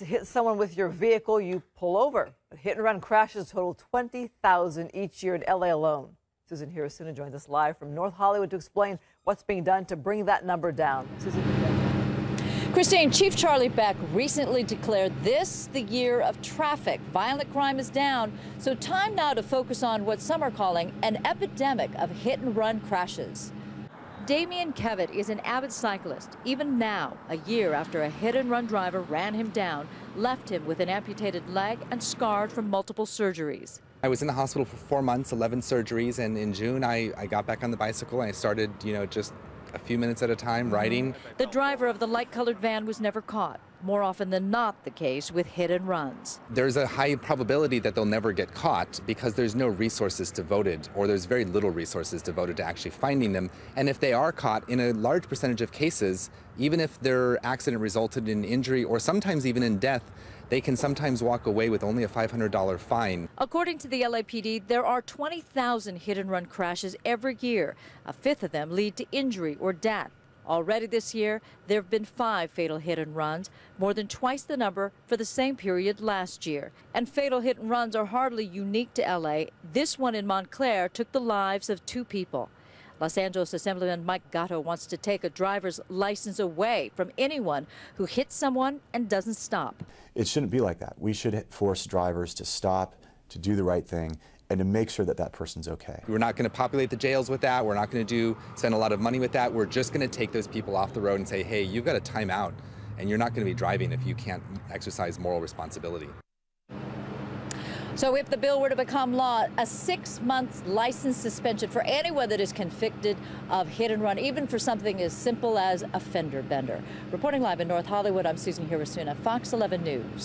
hit someone with your vehicle, you pull over. Hit and run crashes total 20,000 each year in LA alone. Susan Hirasuna joins us live from North Hollywood to explain what's being done to bring that number down. Susan. Christine, Chief Charlie Beck recently declared this the year of traffic. Violent crime is down, so time now to focus on what some are calling an epidemic of hit and run crashes. Damien Kevitt is an avid cyclist. Even now, a year after a hit and run driver ran him down, left him with an amputated leg and scarred from multiple surgeries. I was in the hospital for four months, 11 surgeries, and in June I, I got back on the bicycle and I started, you know, just a few minutes at a time riding. The driver of the light colored van was never caught more often than not the case with hit and runs. There's a high probability that they'll never get caught because there's no resources devoted or there's very little resources devoted to actually finding them. And if they are caught, in a large percentage of cases, even if their accident resulted in injury or sometimes even in death, they can sometimes walk away with only a $500 fine. According to the LAPD, there are 20,000 hit and run crashes every year. A fifth of them lead to injury or death. Already this year, there have been five fatal hit and runs, more than twice the number for the same period last year. And fatal hit and runs are hardly unique to LA. This one in Montclair took the lives of two people. Los Angeles Assemblyman Mike Gatto wants to take a driver's license away from anyone who hits someone and doesn't stop. It shouldn't be like that. We should force drivers to stop, to do the right thing, and to make sure that that person's okay. We're not going to populate the jails with that. We're not going to do spend a lot of money with that. We're just going to take those people off the road and say, hey, you've got a timeout, and you're not going to be driving if you can't exercise moral responsibility. So if the bill were to become law, a six-month license suspension for anyone that is convicted of hit and run, even for something as simple as a fender bender. Reporting live in North Hollywood, I'm Susan Hirasuna, Fox 11 News.